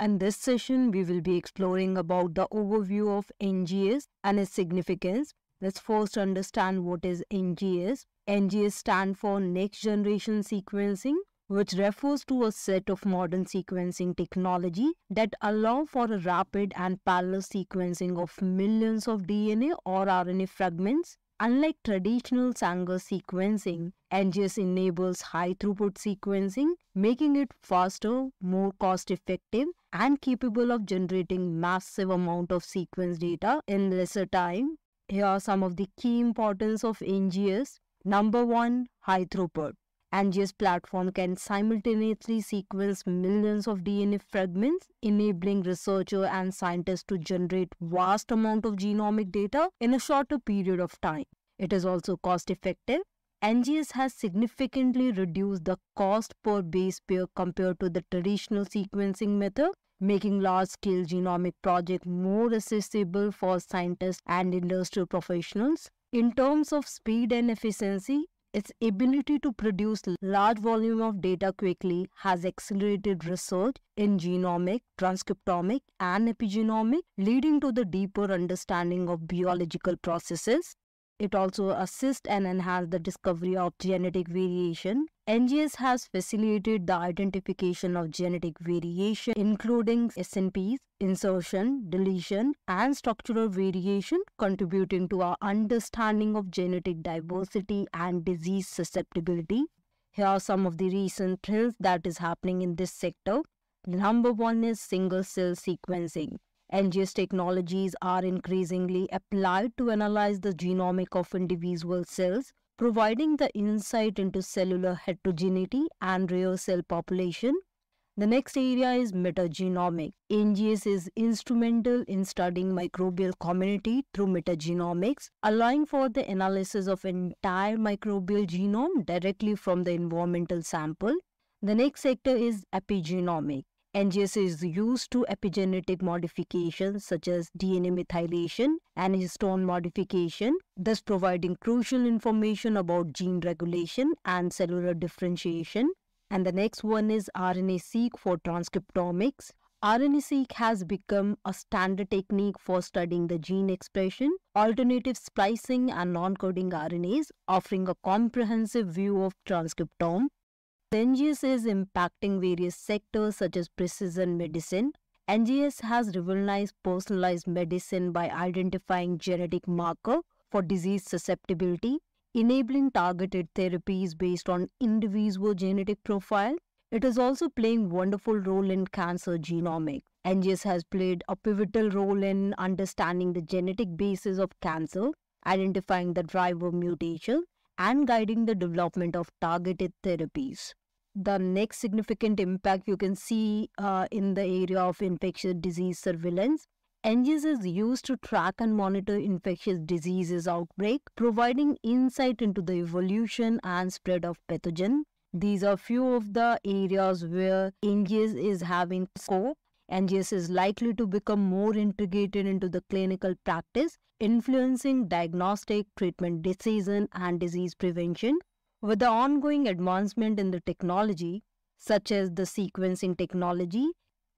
And this session, we will be exploring about the overview of NGS and its significance. Let's first understand what is NGS. NGS stand for Next Generation Sequencing, which refers to a set of modern sequencing technology that allow for a rapid and parallel sequencing of millions of DNA or RNA fragments Unlike traditional Sanger sequencing, NGS enables high throughput sequencing, making it faster, more cost effective, and capable of generating massive amount of sequence data in lesser time. Here are some of the key importance of NGS. Number one, high throughput. NGS platform can simultaneously sequence millions of DNA fragments, enabling researchers and scientists to generate vast amount of genomic data in a shorter period of time. It is also cost effective. NGS has significantly reduced the cost per base pair compared to the traditional sequencing method, making large-scale genomic projects more accessible for scientists and industrial professionals. In terms of speed and efficiency, its ability to produce large volume of data quickly has accelerated research in genomic, transcriptomic, and epigenomic, leading to the deeper understanding of biological processes. It also assists and enhances the discovery of genetic variation. NGS has facilitated the identification of genetic variation, including SNPs, insertion, deletion, and structural variation, contributing to our understanding of genetic diversity and disease susceptibility. Here are some of the recent trends that is happening in this sector. Number one is single cell sequencing. NGS technologies are increasingly applied to analyze the genomic of individual cells, providing the insight into cellular heterogeneity and rare cell population. The next area is metagenomic. NGS is instrumental in studying microbial community through metagenomics, allowing for the analysis of entire microbial genome directly from the environmental sample. The next sector is epigenomic. NGS is used to epigenetic modifications such as DNA methylation and histone modification, thus providing crucial information about gene regulation and cellular differentiation. And the next one is RNA-seq for transcriptomics. RNA-seq has become a standard technique for studying the gene expression, alternative splicing and non-coding RNAs, offering a comprehensive view of transcriptome. NGS is impacting various sectors such as precision medicine. NGS has revolutionized personalized medicine by identifying genetic marker for disease susceptibility, enabling targeted therapies based on individual genetic profile. It is also playing wonderful role in cancer genomics. NGS has played a pivotal role in understanding the genetic basis of cancer, identifying the driver mutation, and guiding the development of targeted therapies. The next significant impact you can see uh, in the area of infectious disease surveillance. NGS is used to track and monitor infectious diseases outbreak, providing insight into the evolution and spread of pathogen. These are few of the areas where NGS is having scope. NGS is likely to become more integrated into the clinical practice, influencing diagnostic, treatment decision, and disease prevention. With the ongoing advancement in the technology, such as the sequencing technology,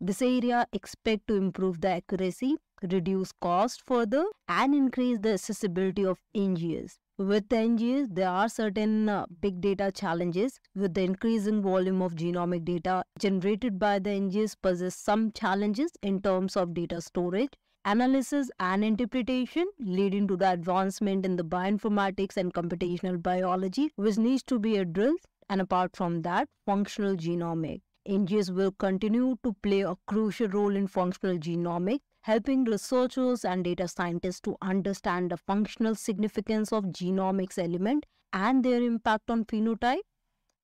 this area expect to improve the accuracy, reduce cost further, and increase the accessibility of NGS. With the NGS, there are certain uh, big data challenges. With the increasing volume of genomic data generated by the NGS possess some challenges in terms of data storage, analysis and interpretation leading to the advancement in the bioinformatics and computational biology which needs to be addressed and apart from that functional genomics. NGS will continue to play a crucial role in functional genomics helping researchers and data scientists to understand the functional significance of genomics element and their impact on phenotype.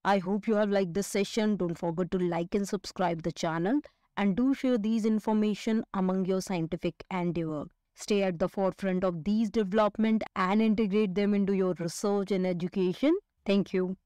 I hope you have liked this session. Don't forget to like and subscribe the channel and do share these information among your scientific endeavor. Stay at the forefront of these development and integrate them into your research and education. Thank you.